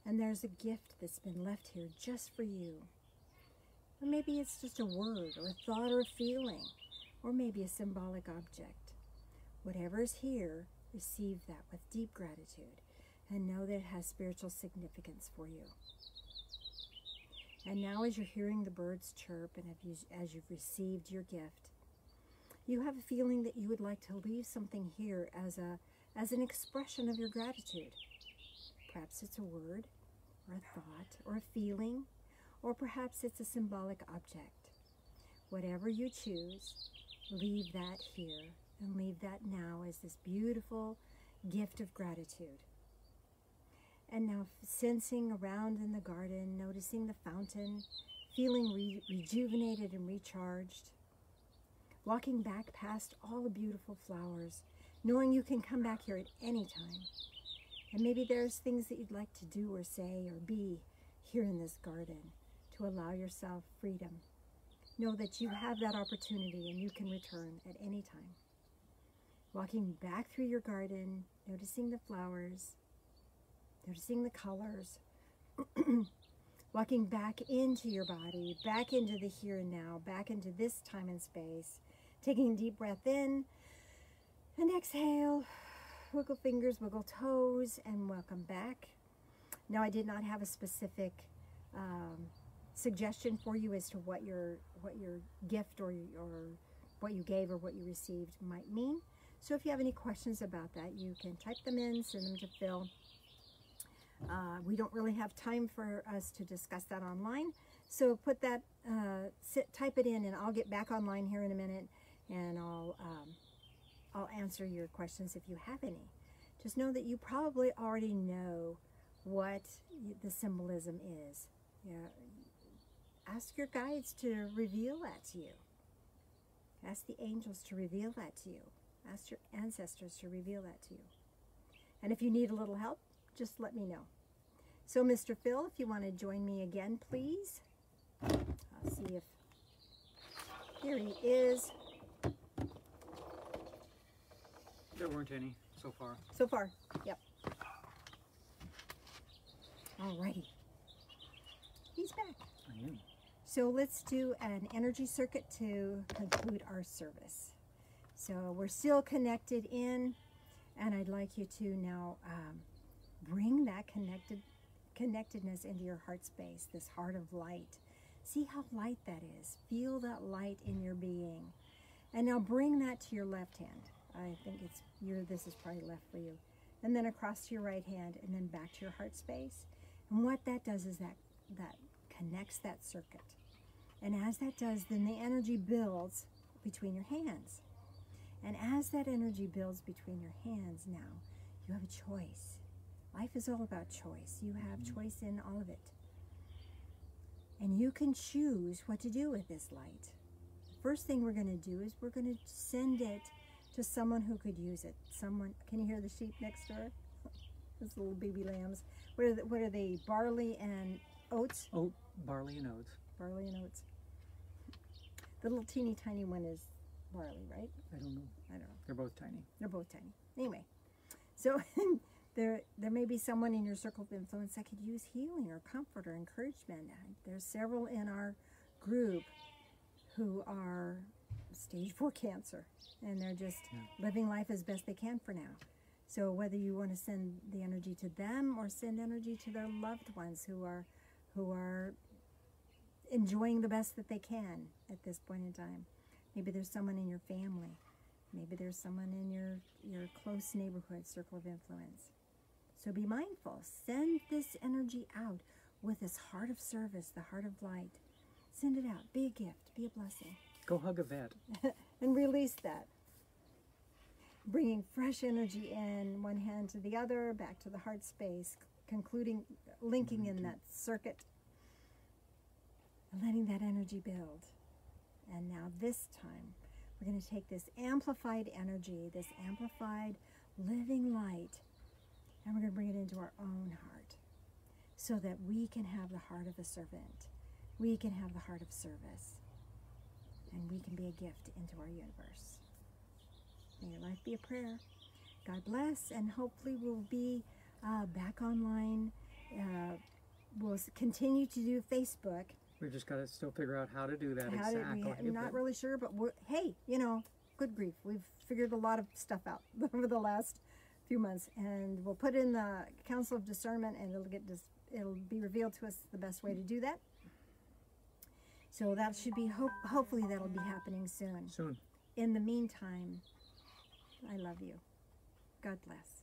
and there's a gift that's been left here just for you. Or maybe it's just a word or a thought or a feeling, or maybe a symbolic object. Whatever is here, receive that with deep gratitude and know that it has spiritual significance for you. And now, as you're hearing the birds chirp and as you've received your gift, you have a feeling that you would like to leave something here as, a, as an expression of your gratitude. Perhaps it's a word, or a thought, or a feeling, or perhaps it's a symbolic object. Whatever you choose, leave that here and leave that now as this beautiful gift of gratitude. And now sensing around in the garden, noticing the fountain, feeling re rejuvenated and recharged. Walking back past all the beautiful flowers, knowing you can come back here at any time. And maybe there's things that you'd like to do or say or be here in this garden to allow yourself freedom. Know that you have that opportunity and you can return at any time. Walking back through your garden, noticing the flowers, noticing the colors, walking back into your body, back into the here and now, back into this time and space, taking a deep breath in and exhale, wiggle fingers, wiggle toes, and welcome back. Now I did not have a specific um, suggestion for you as to what your what your gift or or what you gave or what you received might mean. So if you have any questions about that, you can type them in, send them to Phil. Uh, we don't really have time for us to discuss that online, So put that, uh, sit, type it in, and I'll get back online here in a minute, and I'll um, I'll answer your questions if you have any. Just know that you probably already know what the symbolism is. Yeah, ask your guides to reveal that to you. Ask the angels to reveal that to you. Ask your ancestors to reveal that to you. And if you need a little help, just let me know. So, Mr. Phil, if you want to join me again, please. I'll see if. Here he is. There weren't any so far. So far, yep. Alrighty. He's back. I am. So let's do an energy circuit to conclude our service. So we're still connected in, and I'd like you to now um, bring that connected connectedness into your heart space, this heart of light. See how light that is. Feel that light in your being, and now bring that to your left hand. I think it's your. This is probably left for you, and then across to your right hand, and then back to your heart space. And what that does is that that connects that circuit. And as that does, then the energy builds between your hands. And as that energy builds between your hands now, you have a choice. Life is all about choice. You have mm-hmm. choice in all of it. And you can choose what to do with this light. First thing we're going to do is we're going to send it to someone who could use it. Someone, can you hear the sheep next door? Those little baby lambs. What are, the, what are they? Barley and oats? Oat, barley, and oats. barley and oats. The little teeny tiny one is barley, right? I don't know. I don't know. They're both tiny. They're both tiny. Anyway, so there there may be someone in your circle of influence that could use healing or comfort or encouragement. There's several in our group who are stage four cancer, and they're just Yeah. living life as best they can for now. So whether you want to send the energy to them or send energy to their loved ones who are who are enjoying the best that they can at this point in time. Maybe there's someone in your family. Maybe there's someone in your, your close neighborhood circle of influence. So be mindful. Send this energy out with this heart of service, the heart of light. Send it out. Be a gift. Be a blessing. Go hug a vet. and release that. Bringing fresh energy in one hand to the other, back to the heart space, concluding, linking in that circuit, and letting that energy build. And now, this time, we're going to take this amplified energy, this amplified living light, and we're going to bring it into our own heart so that we can have the heart of a servant. We can have the heart of service and we can be a gift into our universe. May your life be a prayer. God bless, and hopefully we'll be uh, back online. Uh, we'll continue to do Facebook. We've just got to still figure out how to do that How did exactly. we, I'm not really sure, but we're, hey, you know, good grief, we've figured a lot of stuff out over the last few months, and we'll put in the Council of Discernment, and it'll get dis- it'll be revealed to us the best way to do that. So that should be hope. Hopefully, that'll be happening soon. Soon. In the meantime, I love you. God bless.